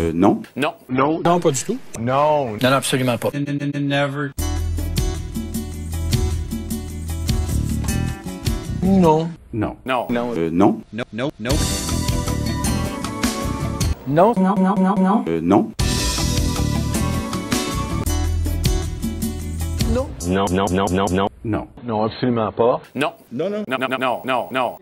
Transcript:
Euh, non? Non. Non. Non, pas du tout. Non. Non, absolument pas. Never. Non. Non. Non. Non. Euh, non? No, no, no. Non. Non, non, non, non. Euh, non? Non, non, non, non, non. Non. Non, absolument pas. Non. No, no. Non, non, non, non, non, non.